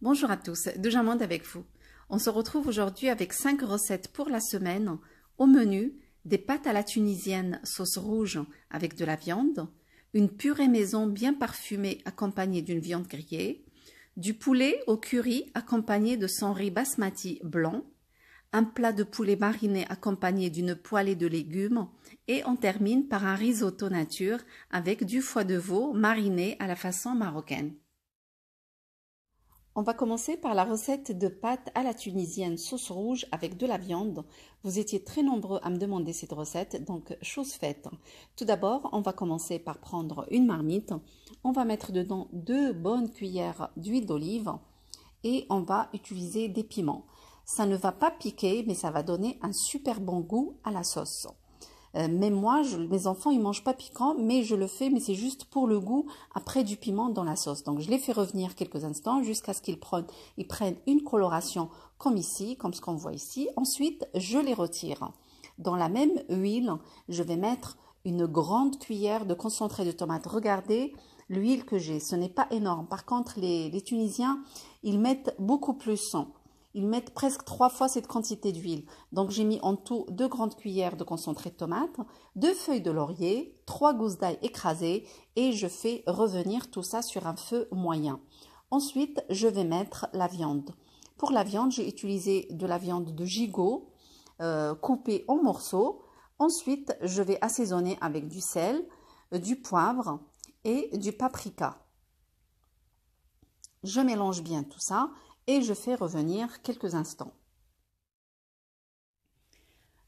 Bonjour à tous, Jamande avec vous. On se retrouve aujourd'hui avec 5 recettes pour la semaine. Au menu, des pâtes à la tunisienne sauce rouge avec de la viande, une purée maison bien parfumée accompagnée d'une viande grillée, du poulet au curry accompagné de son riz basmati blanc, un plat de poulet mariné accompagné d'une poêlée de légumes et on termine par un risotto nature avec du foie de veau mariné à la façon marocaine. On va commencer par la recette de pâtes à la tunisienne sauce rouge avec de la viande. Vous étiez très nombreux à me demander cette recette, donc chose faite. Tout d'abord, on va commencer par prendre une marmite. On va mettre dedans deux bonnes cuillères d'huile d'olive et on va utiliser des piments. Ça ne va pas piquer, mais ça va donner un super bon goût à la sauce. Euh, mais moi, mes enfants, ils mangent pas piquant, mais je le fais, mais c'est juste pour le goût après du piment dans la sauce. Donc, je les fais revenir quelques instants jusqu'à ce qu'ils prennent, ils prennent une coloration comme ici, comme ce qu'on voit ici. Ensuite, je les retire. Dans la même huile, je vais mettre une grande cuillère de concentré de tomate. Regardez l'huile que j'ai, ce n'est pas énorme. Par contre, les, les Tunisiens, ils mettent beaucoup plus ils mettent presque trois fois cette quantité d'huile. Donc j'ai mis en tout deux grandes cuillères de concentré de tomate, deux feuilles de laurier, trois gousses d'ail écrasées et je fais revenir tout ça sur un feu moyen. Ensuite, je vais mettre la viande. Pour la viande, j'ai utilisé de la viande de gigot euh, coupée en morceaux. Ensuite, je vais assaisonner avec du sel, du poivre et du paprika. Je mélange bien tout ça et je fais revenir quelques instants.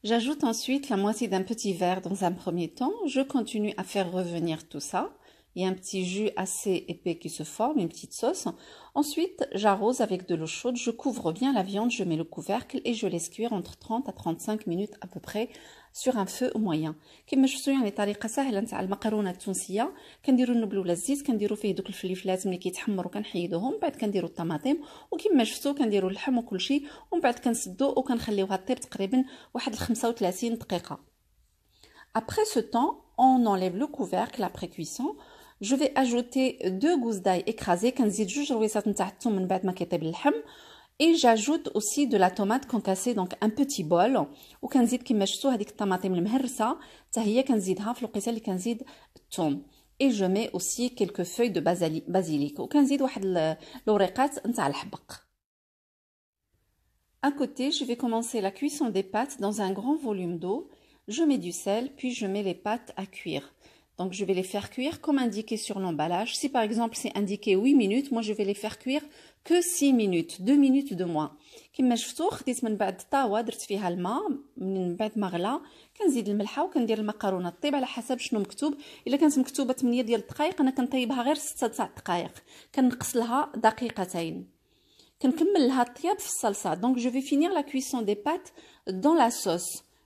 J'ajoute ensuite la moitié d'un petit verre dans un premier temps. Je continue à faire revenir tout ça. Il y a un petit jus assez épais qui se forme, une petite sauce. Ensuite, j'arrose avec de l'eau chaude, je couvre bien la viande, je mets le couvercle et je laisse cuire entre 30 à 35 minutes à peu près sur un feu moyen. كما شفتوا يعني طريقة سهلة نتاع المقرونة التونسية. كنديروا النبل ولا الزيت كنديروا فيه دوك الفلفلات ملي كيتحمروا كنحيدوهم بعد كنديروا الطماطم. وكما شفتوا كنديروا اللحم وكل شيء ومن بعد كنسدوا وكنخليوها طيب تقريبا واحد 35 دقيقة. Après ce temps, on enlève le couvercle après cuisson. Je vais ajouter deux gousses d'ail écrasées. كنزيد جوج رويصات نتاع الثوم من بعد ما كيطيب اللحم. et j'ajoute aussi de la tomate concassée donc un petit bol وكنزيد كما شفتوا هذيك الطماطم المهرسه حتى هي كنزيدها في الوقيته اللي كنزيد الثوم et je mets aussi quelques feuilles de basilic وكنزيد واحد الوريقات نتاع الحبق À côté, je vais commencer la cuisson des pâtes dans un grand volume d'eau. Je mets du sel, puis je mets les pâtes à cuire. Donc je vais les faire cuire comme indiqué sur l'emballage. Si par exemple c'est indiqué 8 minutes, moi je vais les faire cuire que 6 minutes, 2 minutes de moins. كما شفتوا خديت من بعد الطاوه درت فيها الماء من بعد ما غلا كنزيد الملحه وكندير المكرونه طيب على حسب شنو مكتوب الا كانت مكتوبه 8 ديال الدقائق أنا كنطيبها غير 6 9 دقائق كنقص لها دقيقتين كنكمل لها الطياب في الصلصه دونك جو في فينير لا كويسون دي بات دون لا صوص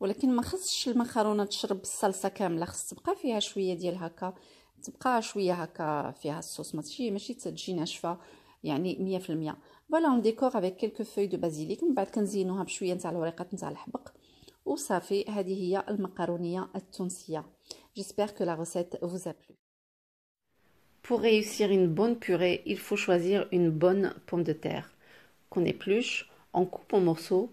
ولكن ما خصش المكرونه تشرب الصلصه كامله خص تبقى فيها شويه ديال هكا تبقى شويه هكا فيها الصوص ماشي ماشي تجي ناشفه يعني 100% فوالا اون ديكور افيك كيلكو فوي دو بازيليك من بعد كنزينوها بشويه نتاع الوريقات نتاع الحبق وصافي هذه هي المقرونيه التونسيه J'espère que la recette vous a plu. Pour réussir une bonne purée, il faut choisir une bonne pomme de terre qu'on épluche, on coupe en morceaux,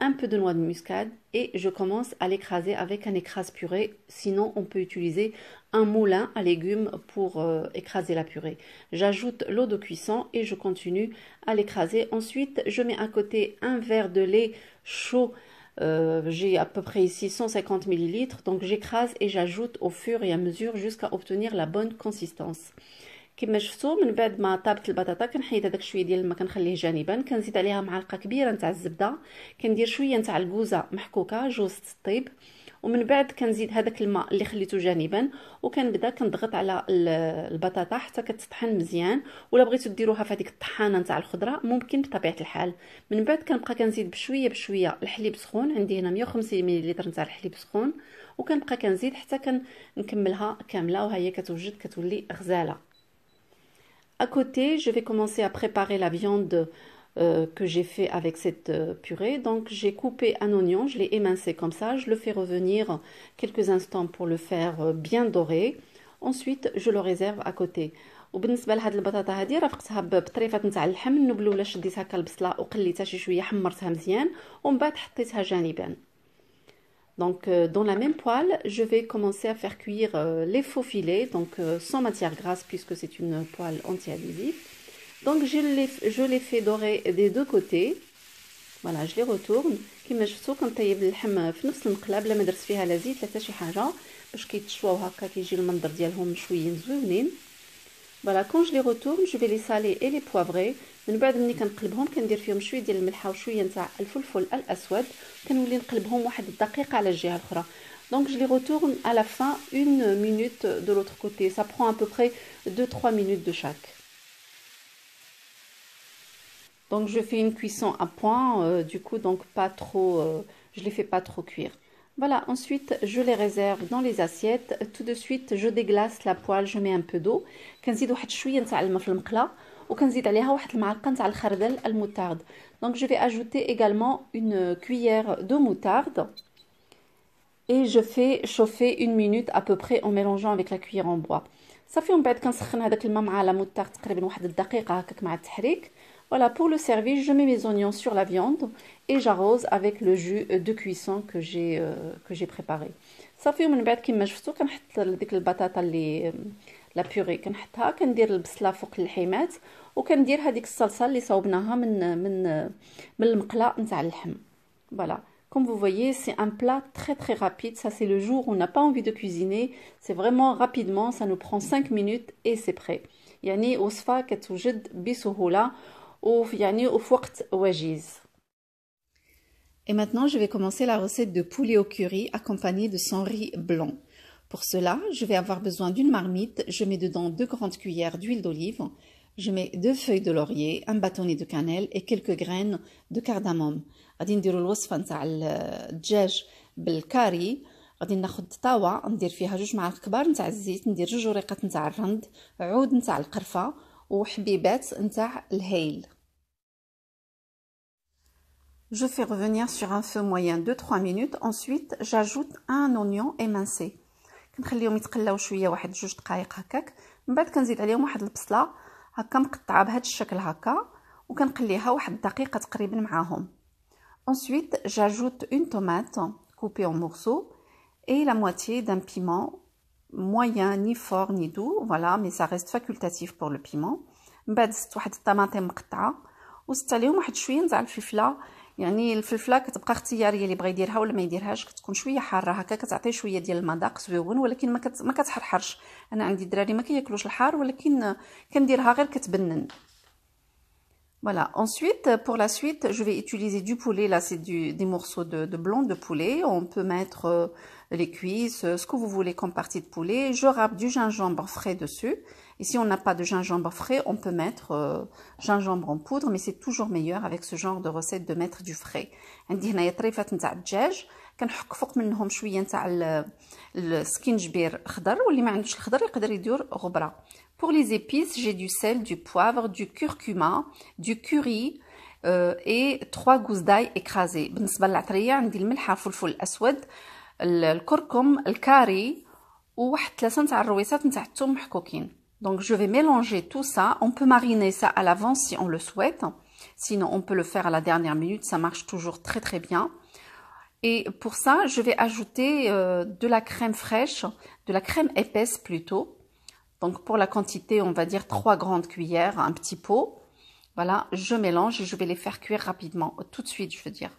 un peu de noix de muscade et je commence à l'écraser avec un écrase purée. Sinon, on peut utiliser un moulin à légumes pour euh, écraser la purée. J'ajoute l'eau de cuisson et je continue à l'écraser. Ensuite, je mets à côté un verre de lait chaud Euh, j'ai à peu près ici 150 ml, donc j'écrase et j'ajoute au fur et à mesure jusqu'à obtenir la bonne consistance. كما شفتوا من بعد ما طابت البطاطا كنحيد هذاك شوية ديال الماء كنخليه جانبا كنزيد عليها معلقة كبيرة نتاع الزبدة كندير شوية نتاع الكوزه محكوكة جوز الطيب ومن بعد كنزيد هذاك الماء اللي خليته جانبا وكنبدأ كنضغط على البطاطا حتى كتطحن مزيان ولا بغيتو ديروها في هذيك الطحانة نتاع الخضرة ممكن بطبيعة الحال. من بعد كنبقى كنزيد بشوية بشوية الحليب سخون عندي هنا 150 ملل نتاع الحليب سخون وكنبقى كنزيد حتى كنكملها كاملة وها هي كتوجد كتولي غزالة. À côté, je vais commencer à préparer la viande euh, que j'ai fait avec cette euh, purée. Donc j'ai coupé un oignon, je l'ai émincé comme ça, je le fais revenir quelques instants pour le faire euh, bien doré. Ensuite, je le réserve à côté. وبالنسبه لهاد البطاطا هادي رافقتها بطريفه نتاع اللحم النبل ولا شديت هكا البصله وقليتها شي شويه حمرتها مزيان ومن بعد حطيتها جانبا donc euh, dans la même poêle, je vais commencer à faire cuire euh, les faux filets, donc euh, sans matière grasse puisque c'est une poêle anti-adhésif. Donc je les, je les fais dorer des deux côtés. Voilà, je les retourne. كما شفتوا كنطيب اللحم في نفس المقله بلا ما درت فيها لا زيت لا حتى شي حاجه باش كيتشواو هكا كيجي المنظر ديالهم شويه زوينين فوالا كون جو لي روتورن جو في لي سالي اي لي بوافري من بعد ملي كنقلبهم كندير فيهم شويه ديال الملحه وشويه نتاع الفلفل الاسود كنولي نقلبهم واحد الدقيقه على الجهه الاخرى Donc je les retourne à la fin une minute de l'autre côté. Ça prend à peu près 2-3 minutes de chaque. Donc je fais une cuisson à point, euh, du coup donc pas trop, euh, je les fais pas trop cuire. Voilà, ensuite je les réserve dans les assiettes. Tout de suite je déglace la poêle, je mets un peu d'eau. كنزيد واحد شويه نتاع الماء في المقله وكنزيد عليها واحد المعلقه نتاع الخردل الموتارد donc je vais ajouter également une cuillère de moutarde et je fais chauffer une minute à peu près en mélangeant avec la cuillère en bois صافي ومن بعد كنسخن هذاك الماء مع لا موتارد تقريبا واحد الدقيقه هكاك مع التحريك Voilà, pour le service, je mets mes oignons sur la viande et j'arrose avec le jus de cuisson que j'ai euh, que j'ai préparé. صافي ومن بعد كما شفتوا كنحط ديك البطاطا اللي لا بيغي كنحطها كندير البصله فوق اللحيمات وكندير هذيك الصلصه اللي صوبناها من من من المقله نتاع اللحم فوالا Comme vous voyez, c'est un plat très très rapide. Ça, c'est le jour où on n'a pas envie de cuisiner. C'est vraiment rapidement. Ça nous prend 5 minutes et c'est prêt. يعني وصفة كتوجد بسهولة ويعني وفي وقت وجيز. Et maintenant, je vais commencer la recette de poulet au curry accompagnée de son riz blanc. Pour cela, je vais avoir besoin d'une marmite. Je mets dedans deux grandes cuillères d'huile d'olive. Je mets deux feuilles de laurier, un bâtonnet de cannelle et quelques graines de cardamome. غادي نديرو الوصفه نتاع الدجاج بالكاري غادي ناخذ طاوه ندير فيها جوج معالق كبار نتاع الزيت ندير جوج وريقات نتاع الرند عود نتاع القرفه وحبيبات نتاع الهيل Je fais revenir sur un feu moyen 2-3 minutes. Ensuite, j'ajoute un oignon émincé. كنخليهم يتقلاو شوية واحد جوج دقائق هكاك. من بعد كنزيد عليهم واحد البصلة هكا مقطعة بهذا الشكل هكا وكنقليها واحد دقيقه تقريبا معاهم. Ensuite j'ajoute une tomate coupée en morceaux et la moitié d'un piment moyen ni fort ni doux. Voilà mais ça reste facultatif pour le piment. من بعد زدت واحد الطماطم مقطعه وزدت عليهم واحد شوية نتاع الفلفله يعني الفلفلة كتبقى اختيارية اللي بغى يديرها ولا ما يديرهاش كتكون شوية حارة هكا كتعطي شوية ديال المذاق زويون ولكن ما, كت... ما كتحرحرش. أنا عندي الدراري ما كياكلوش الحار ولكن كنديرها غير كتبنن. Voilà. Ensuite, pour la suite, je vais utiliser du poulet. Là, c'est des morceaux de, de, blanc de poulet. On peut mettre euh, les cuisses, ce que vous voulez comme partie de poulet. Je râpe du gingembre frais dessus. Et si on n'a pas de gingembre frais, on peut mettre euh, gingembre en poudre, mais c'est toujours meilleur avec ce genre de recette de mettre du frais عندي هنايا طريفات نتاع الدجاج كنحك فوق منهم شويه نتاع السكينجبير خضر واللي ما عندوش الخضر يقدر يدير غبره Pour les épices, j'ai du sel, du poivre, du curcuma, du curry euh, et trois gousses d'ail écrasées. بالنسبه للعطريه عندي الملحه فلفل الاسود الكركم الكاري وواحد ثلاثه نتاع الرويسات نتاع الثوم محكوكين Donc je vais mélanger tout ça. On peut mariner ça à l'avance si on le souhaite. Sinon, on peut le faire à la dernière minute. Ça marche toujours très très bien. Et pour ça, je vais ajouter euh, de la crème fraîche, de la crème épaisse plutôt. Donc pour la quantité, on va dire 3 grandes cuillères, un petit pot. Voilà, je mélange et je vais les faire cuire rapidement, tout de suite je veux dire.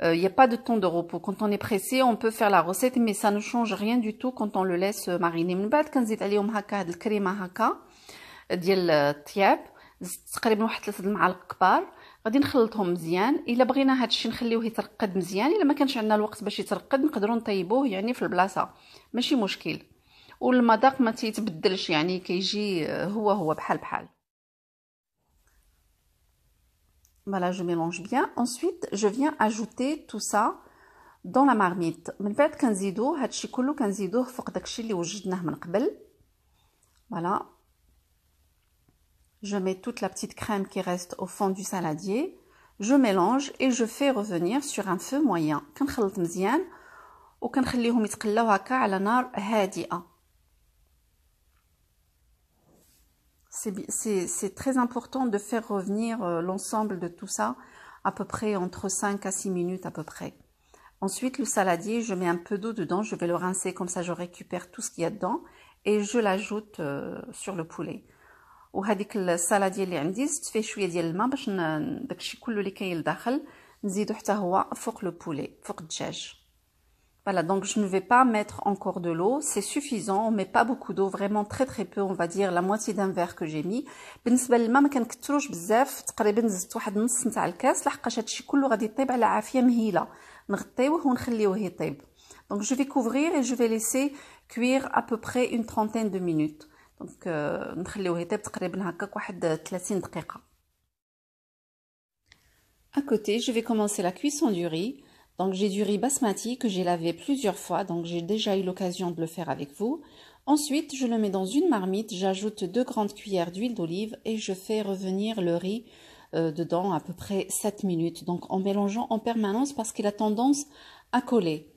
il euh, n'y a pas de temps de repos. Quand on est pressé, on peut faire la recette, mais ça ne change rien du tout quand on le laisse mariner. من بعد كنزيد عليهم هكا هاد الكريمه هكا ديال الطياب تقريبا واحد ثلاثه المعالق كبار غادي نخلطهم مزيان إلا بغينا هاد الشيء نخليوه يترقد مزيان إلا ما كانش عندنا الوقت باش يترقد نقدروا نطيبوه يعني في البلاصة ماشي مشكل والمذاق ما تيتبدلش يعني كيجي هو هو بحال بحال Voilà, je mélange bien. Ensuite, je viens ajouter tout ça dans la marmite. من بعد كنزيدو هادشي كله كنزيدوه فوق داكشي اللي وجدناه من قبل. Voilà. Je mets toute la petite crème qui reste au fond du saladier. Je mélange et je fais revenir sur un feu moyen. كنخلط مزيان وكنخليهم يتقلاو هكا على نار هادئه. c'est très important de faire revenir euh, l'ensemble de tout ça à peu près entre 5 à 6 minutes à peu près. Ensuite, le saladier, je mets un peu d'eau dedans, je vais le rincer comme ça je récupère tout ce qu'il y a dedans et je l'ajoute euh, sur le poulet. وهذيك السالاديه اللي عندي زدت فيه شويه ديال الماء باش داكشي كله اللي كاين لداخل نزيدو حتى هو فوق لو بولي فوق الدجاج voilà, donc je ne vais pas mettre encore de l'eau, c'est suffisant, on met pas beaucoup d'eau, vraiment très très peu, on va dire la moitié d'un verre que j'ai mis. بالنسبه للماء ما كنكثروش بزاف تقريبا زدت واحد نص نتاع الكاس لحقاش هادشي كله غادي يطيب على عافيه مهيله نغطيوه ونخليوه يطيب donc je vais couvrir et je vais laisser cuire à peu près une trentaine de minutes donc نخليوه يطيب تقريبا هكاك واحد 30 دقيقه à côté je vais commencer la cuisson du riz donc j'ai du riz basmati que j'ai lavé plusieurs fois, donc j'ai déjà eu l'occasion de le faire avec vous. Ensuite, je le mets dans une marmite, j'ajoute deux grandes cuillères d'huile d'olive et je fais revenir le riz euh, dedans à peu près 7 minutes. Donc en mélangeant en permanence parce qu'il a tendance à coller.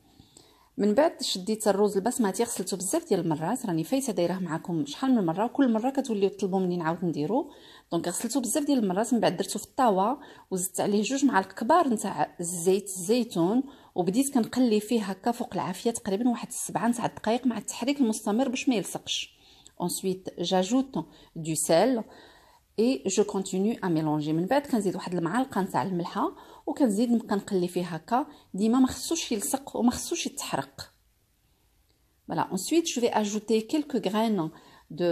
من بعد شديت الرز البسمتي غسلته بزاف ديال المرات. راني فايتة دايرة معكم شحال من مرة وكل مرة كتوليو تطلبوا مني نعاود نديرو. دونك غسلته بزاف ديال المرات من بعد درته في الطاوة وزدت عليه جوج معالق كبار نتاع الزيت الزيتون وبديت كنقلي فيه هكا فوق العافية تقريبا واحد سبعة نتاع الدقائق مع التحريك المستمر باش ما يلصقش. Ensuite j'ajoute du sel. et je continue à mélanger من بعد كنزيد واحد المعلقه نتاع الملحه وكنزيد نبقى نقلي فيه هكا ديما ما خصوش يلصق وما خصوش يتحرق Voilà, ensuite je vais ajouter quelques graines de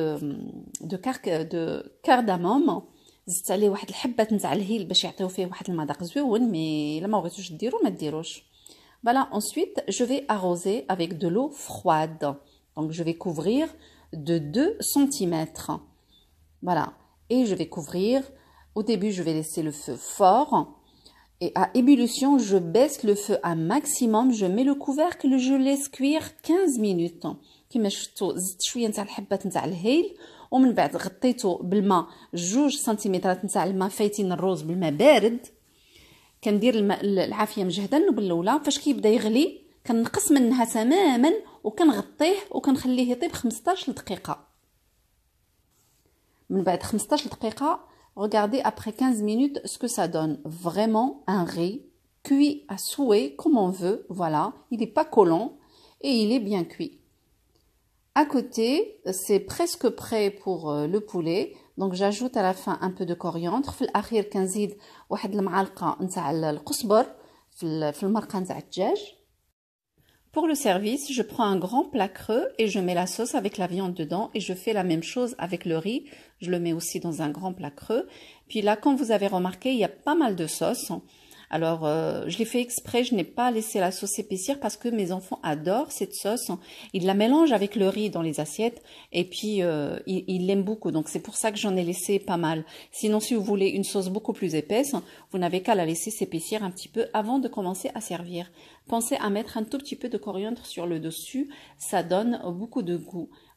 de car de cardamome زدت عليه واحد الحبات نتاع الهيل باش يعطيو فيه واحد المذاق زويون مي الا ما بغيتوش ديرو ما ديروش Voilà, ensuite je vais arroser avec de l'eau froide. Donc je vais couvrir de 2 cm. Voilà, et je vais couvrir. Au début, je vais laisser le feu fort. Et à ébullition, je baisse le feu à maximum. Je mets le couvercle, je laisse cuire 15 minutes. كما شفتوا زدت شويه نتاع الحبات نتاع الهيل ومن بعد غطيته بالماء جوج سنتيمترات نتاع الماء فايتين الروز بالماء بارد كندير الماء العافيه مجهده النوب الاولى فاش كيبدا يغلي كنقص منها تماما وكنغطيه وكنخليه يطيب 15 دقيقه من بعد 15 دقيقه regardez après 15 minutes ce que ça donne vraiment un riz cuit à souhait comme on veut voilà il n'est pas collant et il est bien cuit à côté c'est presque prêt pour euh, le poulet donc j'ajoute à la fin un peu de coriandre في الاخير كنزيد واحد المعلقه نتاع القزبر في المرقه نتاع الدجاج Pour le service, je prends un grand plat creux et je mets la sauce avec la viande dedans et je fais la même chose avec le riz. Je le mets aussi dans un grand plat creux. Puis là, comme vous avez remarqué, il y a pas mal de sauce. Alors, euh, je l'ai fait exprès, je n'ai pas laissé la sauce épaissir parce que mes enfants adorent cette sauce. Ils la mélangent avec le riz dans les assiettes et puis euh, ils l'aiment beaucoup. Donc, c'est pour ça que j'en ai laissé pas mal. Sinon, si vous voulez une sauce beaucoup plus épaisse, vous n'avez qu'à la laisser s'épaissir un petit peu avant de commencer à servir. Pensez à mettre un tout petit peu de coriandre sur le dessus, ça donne beaucoup de goût.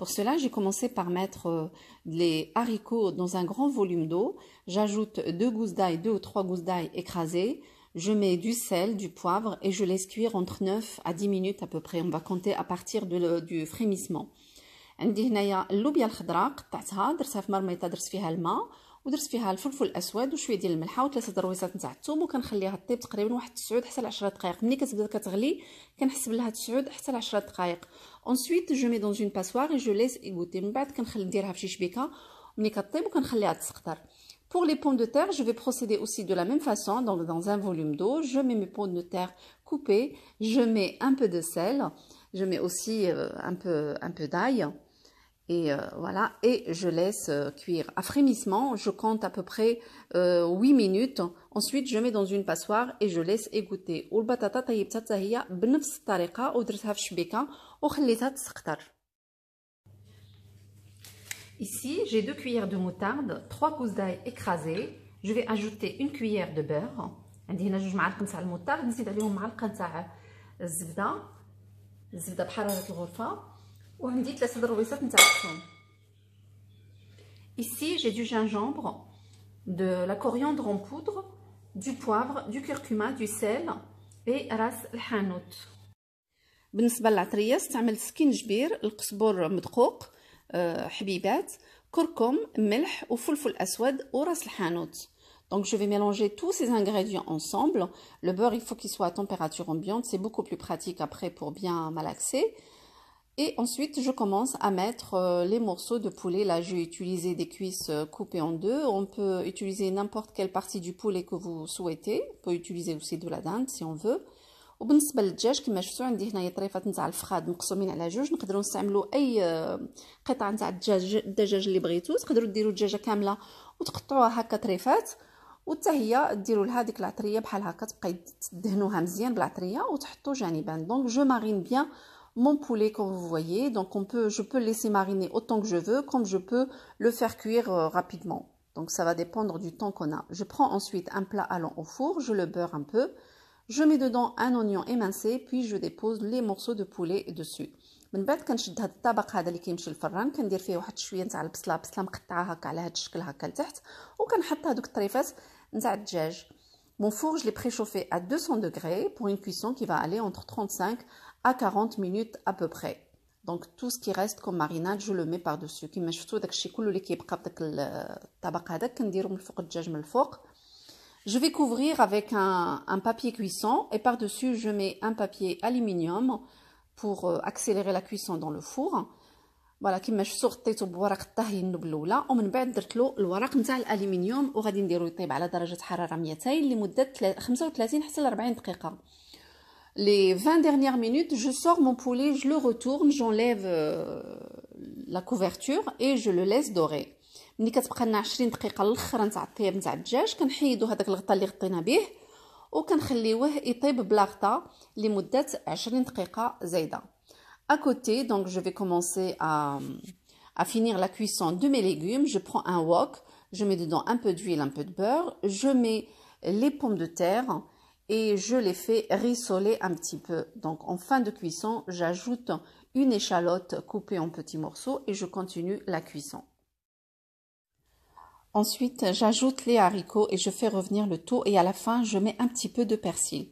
Pour cela, j'ai commencé par mettre euh, les haricots dans un grand volume d'eau. J'ajoute deux gousses d'ail, deux ou trois gousses d'ail écrasées. je mets du sel, du poivre et je laisse cuire entre 9 à 10 minutes à peu près. On va compter à partir de, du frémissement. عندي هنايا اللوبيا الخضراء قطعتها درتها في مرميطه درت فيها الماء ودرت فيها الفلفل الاسود وشويه ديال الملحه وثلاثه درويصات نتاع الثوم وكنخليها طيب تقريبا واحد 9 حتى ل 10 دقائق ملي كتبدا كتغلي كنحسب لها 9 حتى ل 10 دقائق ensuite je mets dans une passoire et je laisse égoutter من بعد كنخلي نديرها في شي شبيكه ملي كطيب وكنخليها تسقطر Pour les pommes de terre, je vais procéder aussi de la même façon. Donc, dans un volume d'eau, je mets mes pommes de terre coupées, je mets un peu de sel, je mets aussi euh, un peu, un peu d'ail. Et euh, voilà, et je laisse euh, cuire. À frémissement, je compte à peu près 8 minutes. Ensuite, je mets dans une passoire et je laisse égoutter. Ici, j'ai deux cuillères de moutarde, trois gousses d'ail écrasées. Je vais ajouter une cuillère de beurre. عندي هنا جوج معالق نتاع الموطارد نزيد عليهم معلقه نتاع الزبده الزبده بحراره الغرفه وعندي ثلاثه درويصات نتاع الثوم Ici, j'ai du gingembre, de la coriandre en poudre, du poivre, du curcuma, du sel et راس الحانوت. بالنسبه للعطريه استعملت سكينجبير القزبر مدقوق حبيبات كركم ملح وفلفل اسود وراس الحانوت Donc je vais mélanger tous ces ingrédients ensemble. Le beurre, il faut qu'il soit à température ambiante. C'est beaucoup plus pratique après pour bien malaxer. Et ensuite, je commence à mettre euh, les morceaux de poulet. Là, j'ai utilisé des cuisses euh, coupées en deux. On peut utiliser n'importe quelle partie du poulet que vous souhaitez. On peut utiliser aussi de la dinde si on veut. وبالنسبه للدجاج كما شفتوا عندي هنايا طريفات نتاع الفخاد مقسومين على جوج نقدروا نستعملوا اي قطعه نتاع الدجاج الدجاج اللي بغيتو تقدروا ديروا الدجاجه كامله وتقطعوها هكا طريفات وحتى هي ديروا لها ديك العطريه بحال هكا تبقى تدهنوها مزيان بالعطريه وتحطوا جانبا دونك جو مارين بيان mon poulet comme vous voyez donc on peut je peux laisser mariner autant que je veux comme je peux le faire cuire euh, rapidement donc ça va dépendre du temps qu'on a je prends ensuite un plat allant au four je le beurre un peu je mets dedans un oignon émincé puis je dépose les morceaux de poulet dessus من بعد كنشد هذا الطبق هذا اللي كيمشي للفران كندير فيه واحد شويه نتاع البصله بصله مقطعه هكا على هذا الشكل هكا لتحت وكنحط هذوك الطريفات نتاع الدجاج Mon four, je l'ai préchauffé à 200 degrés pour une cuisson qui va aller entre 35 à 40 minutes à peu près. Donc tout ce qui reste comme marinade, je le mets par-dessus. كما شفتوا داكشي كله اللي كيبقى بداك الطبق هذاك كنديرو من الفوق الدجاج من الفوق je vais couvrir avec un, papier cuisson et par-dessus, je mets un papier aluminium pour euh, accélérer la cuisson dans le four. Voilà, كما شفتوا غطيته بورق الطهي النوب الاولى ومن بعد درت له الورق نتاع الالومنيوم وغادي نديرو يطيب على درجه حراره 200 لمده 35 حتى ل 40 دقيقه Les 20 dernières minutes, je sors mon poulet, je le retourne, j'enlève euh, la couverture et je le laisse dorer. ملي كتبقى لنا 20 دقيقه الاخر نتاع الطياب نتاع الدجاج كنحيدو هذاك الغطاء اللي غطينا به وكنخليوه يطيب بلا غطاء لمده 20 دقيقه زايده à côté donc je vais commencer à à finir la cuisson de mes légumes je prends un wok je mets dedans un peu d'huile un peu de beurre je mets les pommes de terre et je les fais rissoler un petit peu donc en fin de cuisson j'ajoute une échalote coupée en petits morceaux et je continue la cuisson Ensuite, j'ajoute les haricots et je fais revenir le tout et à la fin, je mets un petit peu de persil.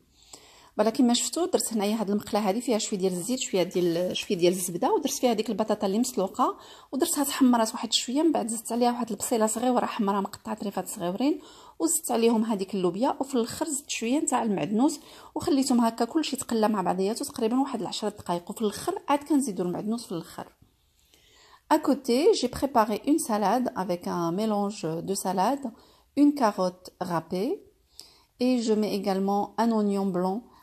فوالا كما شفتوا درت هنايا هاد المقلة هذه فيها شوية ديال الزيت شوية ديال شوية ديال الزبدة ودرت فيها ديك البطاطا اللي مسلوقة ودرتها تحمرات واحد شوية من بعد زدت عليها واحد البصيلة صغيره حمراء مقطعة طريفات صغيورين وزدت عليهم هذيك اللوبيا وفي الآخر زدت شوية نتاع المعدنوس وخليتهم هكا كلشي تقلى مع بعضياته تقريبا واحد 10 دقائق وفي الآخر عاد كنزيدو المعدنوس في الآخر. À côté, j'ai préparé une salade avec un mélange de salade, une carotte râpée et je mets également un oignon blanc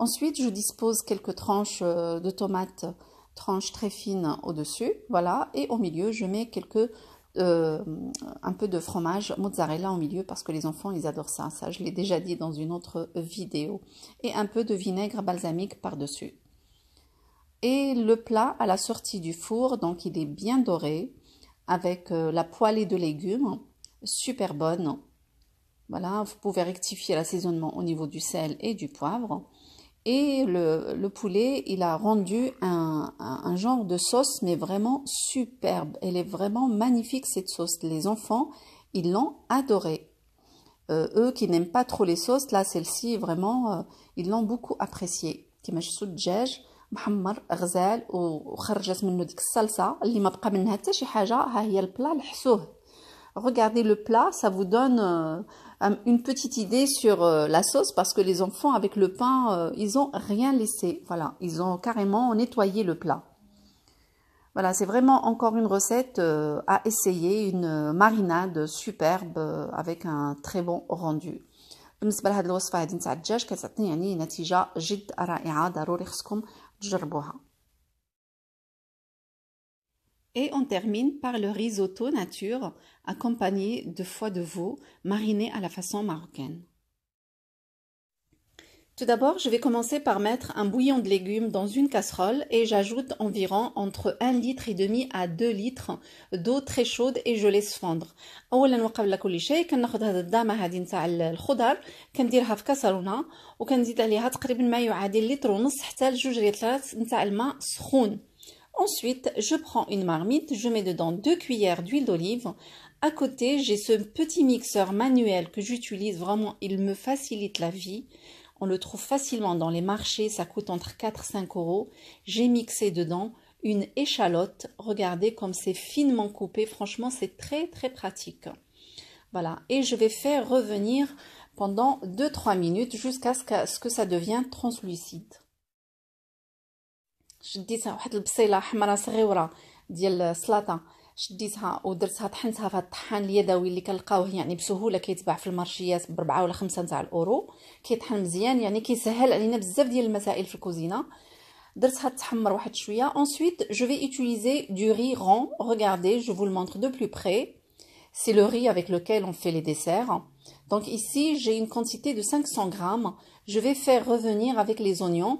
ensuite je dispose quelques tranches de tomates tranches très fines au-dessus voilà et au milieu je mets euh, un peu de fromage mozzarella au milieu parce que les enfants ils adorent ça. Ça, je l'ai déjà dit dans une autre vidéo. Et un peu de vinaigre balsamique par-dessus. Et le plat à la sortie du four, donc il est bien doré avec euh, la poêlée de légumes, super bonne. Voilà, vous pouvez rectifier l'assaisonnement au niveau du sel et du poivre. Et le, poulet, il a rendu un, genre de sauce, mais vraiment superbe. Elle est vraiment magnifique, cette sauce. Les enfants, ils l'ont adorée. Euh, eux qui n'aiment pas trop les sauces, là, celle-ci, vraiment, euh, ils l'ont beaucoup appréciée. محمر غزال وخرجت منه ديك الصلصه اللي ما بقى منها حتى شي حاجه ها هي البلا لحسوه regardez le plat ça vous donne euh, une petite idée sur euh, la sauce parce que les enfants avec le pain euh, ils ont rien laissé voilà ils ont carrément nettoyé le plat voilà c'est vraiment encore une recette à essayer une marinade superbe avec un très bon rendu بالنسبه لهاد الوصفه هذه نتاع الدجاج كتعطي يعني نتيجه جد رائعه ضروري خصكم et on termine par le risotto nature accompagné de foie de veau mariné à la façon marocaine. Tout d'abord, je vais commencer par mettre un bouillon de légumes dans une casserole et j'ajoute environ entre 1 litre et demi à 2 litres d'eau très chaude et je laisse fondre. اولا وقبل كل شيء كناخذ هذه الدامه هذه نتاع الخضر كنديرها في كاسرونه وكنزيد عليها تقريبا ما يعادل لتر ونص حتى لجوج لترات نتاع الماء سخون Ensuite, je prends une marmite, je mets dedans deux cuillères d'huile d'olive. À côté, j'ai ce petit mixeur manuel que j'utilise vraiment, il me facilite la vie. On le trouve facilement dans les marchés, ça coûte entre 4 et 5 euros. J'ai mixé dedans une échalote. Regardez comme c'est finement coupé. Franchement, c'est très très pratique. Voilà. Et je vais faire revenir pendant 2-3 minutes jusqu'à ce que, ça devienne translucide. Je dis ça, شديتها ودرتها طحنتها في الطحان اليدوي اللي كنلقاوه يعني بسهوله كيتباع في المارشيات بربعة ولا خمسة نتاع الاورو كيطحن مزيان يعني كيسهل علينا بزاف ديال المسائل في الكوزينه درتها تحمر واحد شويه ensuite je vais utiliser du riz rond regardez je vous le montre de plus près c'est le riz avec lequel on fait les desserts donc ici j'ai une quantité de 500 grammes je vais faire revenir avec les oignons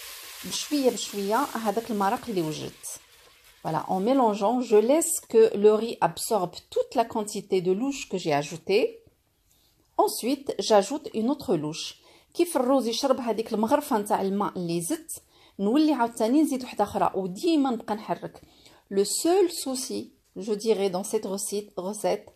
voilà, en mélangeant, je laisse que le riz absorbe toute la quantité de louche que j'ai ajoutée. Ensuite, j'ajoute une autre louche. كيف الروز يشرب هذيك المغرفه نتاع الماء اللي زدت نولي عاوتاني نزيد وحده اخرى وديما نبقى نحرك le seul souci je dirais dans cette recette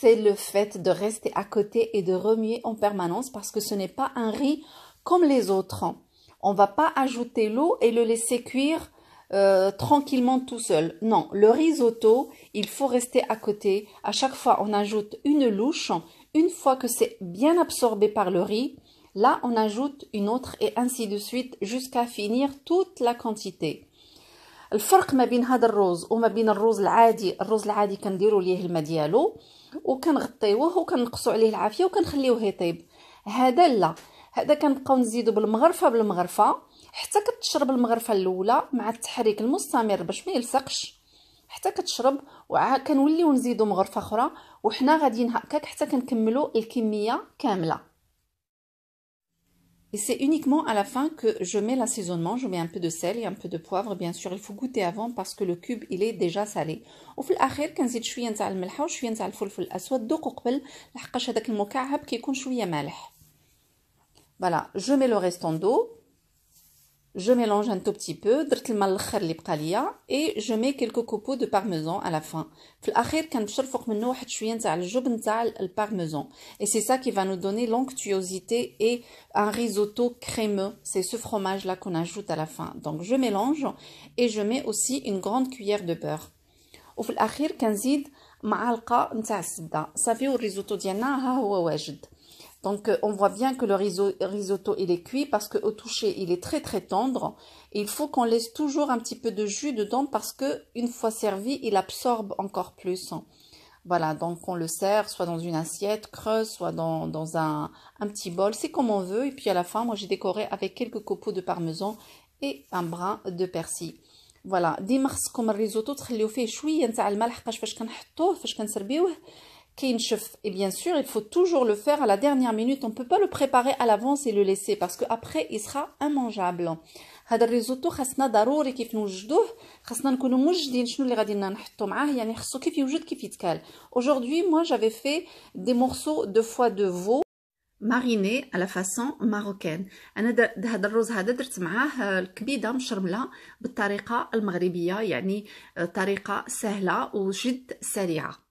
c'est le fait de rester à côté et de remuer en permanence parce que ce n'est pas un riz comme les autres on va pas ajouter l'eau et le laisser cuire euh, tranquillement tout seul. Non, le risotto, il faut rester à côté. À chaque fois, on ajoute une louche. Une fois que c'est bien absorbé par le riz, là, on ajoute une autre et ainsi de suite jusqu'à finir toute la quantité. الفرق ما بين هذا الروز وما بين الروز العادي الروز العادي كنديروا ليه الماء ديالو وكنغطيوه وكنقصوا عليه العافيه وكنخليوه يطيب هذا لا هذا كنبقاو نزيدو بالمغرفة بالمغرفة حتى كتشرب المغرفة الأولى مع التحريك المستمر باش ما يلصقش. حتى كتشرب وكنوليو نزيدو مغرفة أخرى وحنا غاديين هكاك حتى كنكملو الكمية كاملة. Et c'est uniquement à la fin que je mets l'assaisonnement, je mets un peu de sel et un peu de poivre, bien sûr, il faut goûter avant parce que le cube, il est déjà salé. وفي الاخير كنزيد شوية نتاع الملحه وشويه نتاع الفلفل الاسود دوقوا قبل لحقاش هذاك المكعب كيكون شوية مالح voilà, je mets le restant d'eau. Je mélange un tout petit peu. Et je mets quelques copeaux de parmesan à la fin. parmesan. Et c'est ça qui va nous donner l'onctuosité et un risotto crémeux. C'est ce fromage-là qu'on ajoute à la fin. Donc je mélange et je mets aussi une grande cuillère de beurre. معلقه نتاع الزبده صافي والريزوتو ديالنا ها هو واجد Donc on voit bien que le risotto il est cuit parce que au toucher il est très très tendre. il faut qu'on laisse toujours un petit peu de jus dedans parce que une fois servi il absorbe encore plus. Voilà, donc on le sert soit dans une assiette creuse, soit dans, dans un, un petit bol, c'est comme on veut. Et puis à la fin, moi j'ai décoré avec quelques copeaux de parmesan et un brin de persil. Voilà, ديما خصكم الريزوتو تخليو فيه شويه نتاع الملح فاش كنحطوه فاش كنسربيوه et bien sûr, il faut toujours le faire à la dernière minute. On ne peut pas le préparer à l'avance et le laisser parce qu'après, il sera immangeable. هذا الريزوتو خاصنا ضروري كيف نوجدوه خاصنا نكونوا موجدين شنو اللي غادي نحطو معاه يعني خصو كيف يوجد كيف يتكال aujourd'hui moi j'avais fait des morceaux de foie de veau marinés à la façon marocaine انا هذا الرز هذا درت معاه الكبيده مشرمله بالطريقه المغربيه يعني طريقه سهله وجد سريعه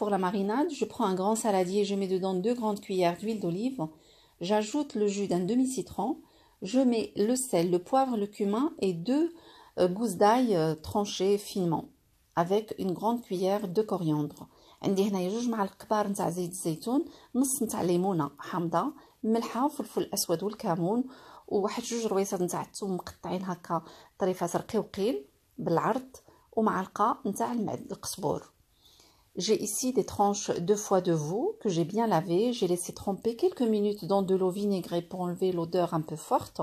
Pour la marinade, je prends un grand saladier, je mets dedans deux grandes cuillères d'huile d'olive, j'ajoute le jus d'un demi-citron, je mets le sel, le poivre, le cumin et deux euh, gousses d'ail euh, tranchées finement avec une grande cuillère de coriandre. عندي هنايا جوج معالق كبار نتاع زيت الزيتون نص نتاع ليمونه حامضه ملحه وفلفل اسود والكمون وواحد جوج رويصات نتاع الثوم مقطعين هكا طريفات رقيقين بالعرض ومعلقه نتاع القزبور J'ai ici des tranches de foie de veau que j'ai bien lavé. J'ai laissé tremper quelques minutes dans de l'eau vinaigrée pour enlever l'odeur un peu forte.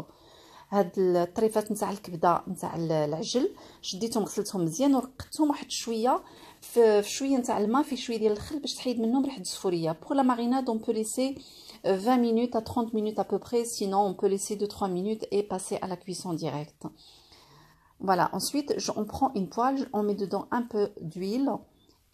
هاد الطريفات نتاع الكبده نتاع العجل شديتهم غسلتهم مزيان ورقدتهم واحد شويه في شويه نتاع الماء في شويه ديال الخل باش تحيد منهم ريحه السفوريه pour la marinade on peut laisser 20 minutes à 30 minutes à peu près sinon on peut laisser 2-3 minutes et passer à la cuisson directe voilà ensuite on prend une poêle on met dedans un peu d'huile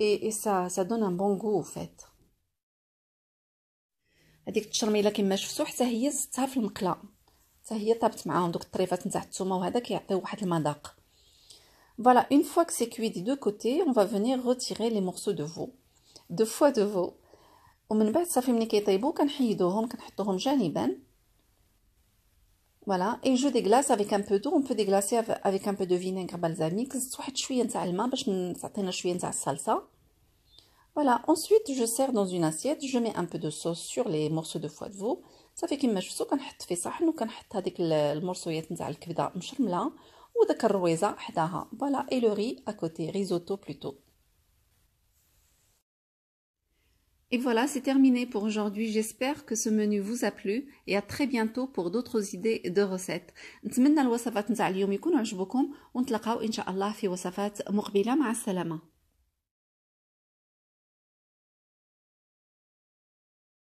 et ça, ça donne un bon goût au fait. هذيك التشرميلة كما شفتوا حتى هي زدتها في المقله حتى هي طابت معاهم دوك الطريفات نتاع الثومه وهذا كيعطيو واحد المذاق. Voilà, une fois que c'est cuit des deux côtés, on va venir retirer les morceaux de veau, de foie de veau. ومن بعد صافي ملي كيطيبوا كنحيدوهم كنحطوهم جانبا. Voilà, et je déglace avec un peu d'eau, on peut déglacer avec un peu de vinaigre balsamique, واحد شويه نتاع الماء باش تعطينا شويه نتاع الصلصه. Voilà, ensuite je sers dans une assiette, je mets un peu de sauce sur les morceaux de foie de veau. صافي كيما شفتوا كنحط في صحن وكنحط هذيك المرصويات نتاع الكبده مشرمله وداك الرويزه حداها. Voilà, et le riz à côté, risotto plutôt. Et voilà, c'est terminé pour aujourd'hui. J'espère que ce menu vous a plu et à très bientôt pour d'autres idées de recettes. نتمنى الوصفات نتاع اليوم يكونوا عجبوكم ونتلاقاو ان شاء الله في وصفات مقبله مع السلامه